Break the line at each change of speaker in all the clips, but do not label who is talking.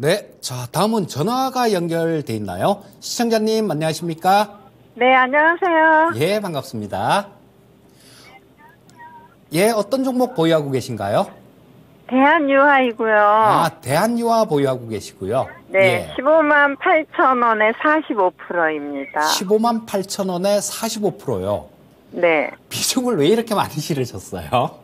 네, 자 다음은 전화가 연결돼 있나요? 시청자님 안녕하십니까?
네, 안녕하세요.
예, 반갑습니다. 예, 어떤 종목 보유하고 계신가요?
대한유화이고요.
아, 대한유화 보유하고 계시고요.
네,
예,
15만 8천 원에 45%입니다.
15만 8천 원에 45%요.
네.
비중을 왜 이렇게 많이 실으셨어요?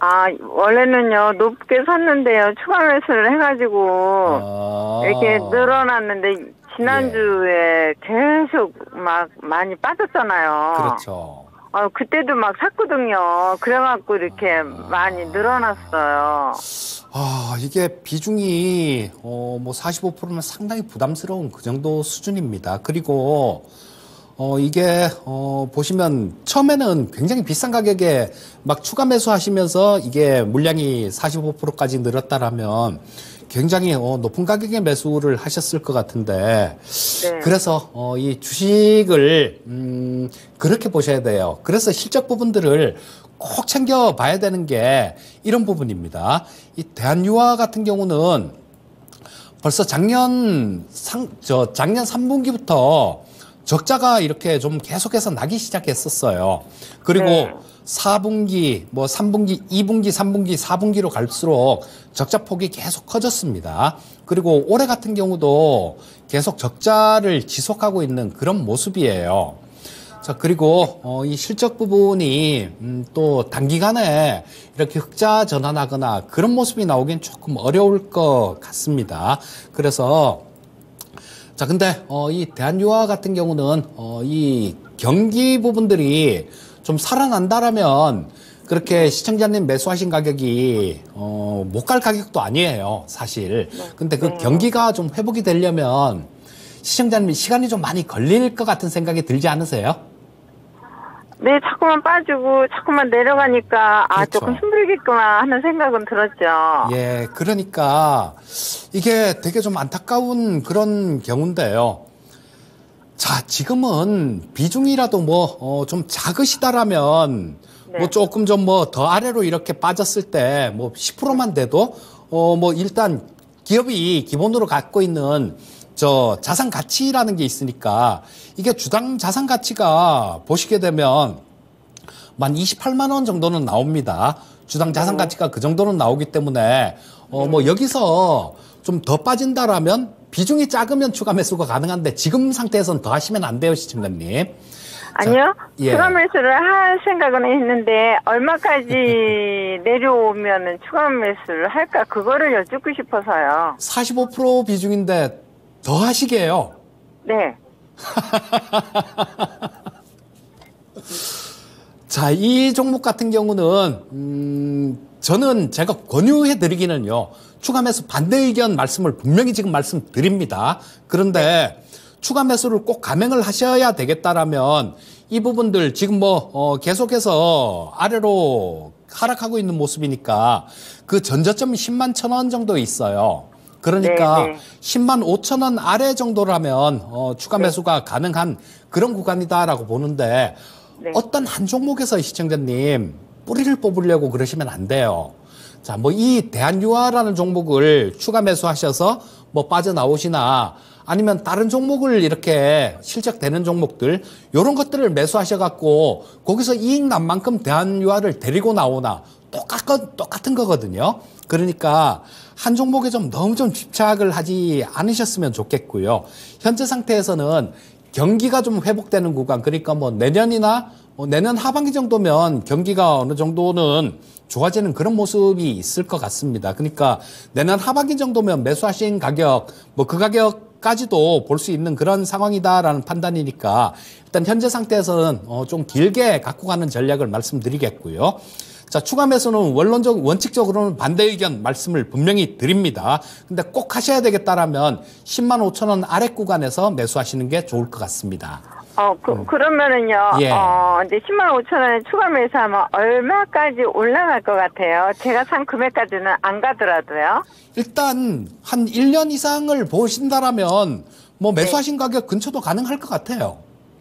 아, 원래는요, 높게 샀는데요, 추가 매수를 해가지고,
어,
이렇게 늘어났는데, 지난주에 계속 막 많이 빠졌잖아요.
그렇죠.
어, 그때도 막 샀거든요. 그래갖고 이렇게 많이 늘어났어요.
아, 이게 비중이, 어, 뭐 45%면 상당히 부담스러운 그 정도 수준입니다. 그리고, 어, 이게, 어, 보시면 처음에는 굉장히 비싼 가격에 막 추가 매수하시면서 이게 물량이 45%까지 늘었다라면 굉장히 어, 높은 가격에 매수를 하셨을 것 같은데
네.
그래서 어, 이 주식을 음, 그렇게 보셔야 돼요. 그래서 실적 부분들을 꼭 챙겨 봐야 되는 게 이런 부분입니다. 이 대한유화 같은 경우는 벌써 작년 상, 저 작년 3분기부터 적자가 이렇게 좀 계속해서 나기 시작했었어요. 그리고
네.
4분기, 뭐 3분기, 2분기, 3분기, 4분기로 갈수록 적자 폭이 계속 커졌습니다. 그리고 올해 같은 경우도 계속 적자를 지속하고 있는 그런 모습이에요. 자, 그리고, 어, 이 실적 부분이, 음, 또 단기간에 이렇게 흑자 전환하거나 그런 모습이 나오긴 조금 어려울 것 같습니다. 그래서, 자, 근데, 어, 이 대한유화 같은 경우는, 어, 이 경기 부분들이 좀 살아난다라면, 그렇게 시청자님 매수하신 가격이, 어, 못 갈 가격도 아니에요, 사실. 근데 그 경기가 좀 회복이 되려면, 시청자님 시간이 좀 많이 걸릴 것 같은 생각이 들지 않으세요?
네, 자꾸만 빠지고, 자꾸만 내려가니까, 아,
그렇죠.
조금 힘들겠구나 하는 생각은 들었죠.
예, 그러니까 이게 되게 좀 안타까운 그런 경우인데요. 자, 지금은 비중이라도 뭐, 어, 좀 작으시다라면,
네.
뭐 조금 좀 뭐 더 아래로 이렇게 빠졌을 때 뭐 10%만 돼도, 어, 뭐 일단 기업이 기본으로 갖고 있는 저 자산 가치라는 게 있으니까 이게 주당 자산 가치가 보시게 되면 만 28만 원 정도는 나옵니다. 주당 자산 가치가 그 정도는 나오기 때문에 어 뭐 여기서 좀 더 빠진다라면 비중이 작으면 추가 매수가 가능한데 지금 상태에서는 더 하시면 안 돼요, 시청자님.
아니요.
예.
추가 매수를 할 생각은 했는데, 얼마까지 내려오면은 추가 매수를 할까? 그거를 여쭙고 싶어서요.
45% 비중인데 더 하시게요.
네.
자, 이 종목 같은 경우는 음, 저는 제가 권유해 드리기는요. 추가 매수 반대 의견 말씀을 분명히 지금 말씀드립니다. 그런데 추가 매수를 꼭 감행을 하셔야 되겠다라면 이 부분들 지금 뭐 어, 계속해서 아래로 하락하고 있는 모습이니까 그 전저점이 10만 천 원 정도 있어요. 그러니까
네, 네.
10만 5천 원 아래 정도라면 어, 추가 매수가 가능한 그런 구간이다라고 보는데
네.
어떤 한 종목에서 시청자님 뿌리를 뽑으려고 그러시면 안 돼요. 자, 뭐 이 대한유화라는 종목을 추가 매수하셔서 뭐 빠져나오시나 아니면 다른 종목을 이렇게 실적되는 종목들 요런 것들을 매수하셔 갖고 거기서 이익 난 만큼 대한유화를 데리고 나오나 똑같 똑같은 거거든요. 그러니까 한 종목에 좀 너무 좀 집착을 하지 않으셨으면 좋겠고요. 현재 상태에서는 경기가 좀 회복되는 구간, 그러니까 뭐 내년이나 뭐 내년 하반기 정도면 경기가 어느 정도는 좋아지는 그런 모습이 있을 것 같습니다. 그러니까 내년 하반기 정도면 매수하신 가격, 뭐 그 가격 까지도 볼 수 있는 그런 상황이다라는 판단이니까 일단 현재 상태에서는 어, 좀 길게 갖고 가는 전략을 말씀드리겠고요. 자, 추가 매수는 원론적, 원칙적으로는 반대 의견 말씀을 분명히 드립니다. 근데 꼭 하셔야 되겠다라면 10만 5천 원 아래 구간에서 매수하시는 게 좋을 것 같습니다.
어, 그, 그러면은요,
예.
어, 이제 10만 5천 원에 추가 매수하면 얼마까지 올라갈 것 같아요? 제가 산 금액까지는 안 가더라도요.
일단 한 1년 이상을 보신다라면 뭐 매수하신 가격 근처도 가능할 것 같아요.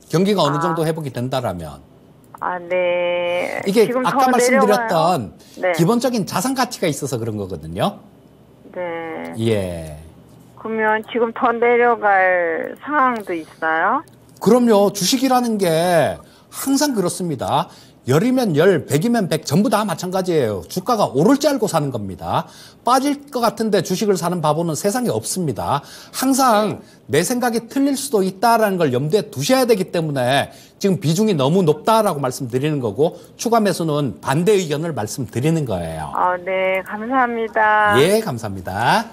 경기가 어느 정도 회복이 된다라면.
아, 네.
이게 아까
더
말씀드렸던?
네.
기본적인 자산 가치가 있어서 그런 거거든요.
네.
예.
그러면 지금 더 내려갈 상황도 있어요?
그럼요. 주식이라는 게 항상 그렇습니다. 열이면 열, 백이면 백, 전부 다 마찬가지예요. 주가가 오를 줄 알고 사는 겁니다. 빠질 것 같은데 주식을 사는 바보는 세상에 없습니다. 항상 내 생각이 틀릴 수도 있다라는 걸 염두에 두셔야 되기 때문에 지금 비중이 너무 높다라고 말씀드리는 거고 추가 매수는 반대 의견을 말씀드리는 거예요.
아, 네. 감사합니다.
예, 감사합니다.